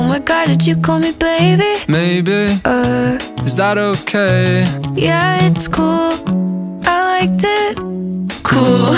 Oh my god, did you call me baby? Maybe, Uh, is that okay? yeah, it's cool. I liked it. Cool.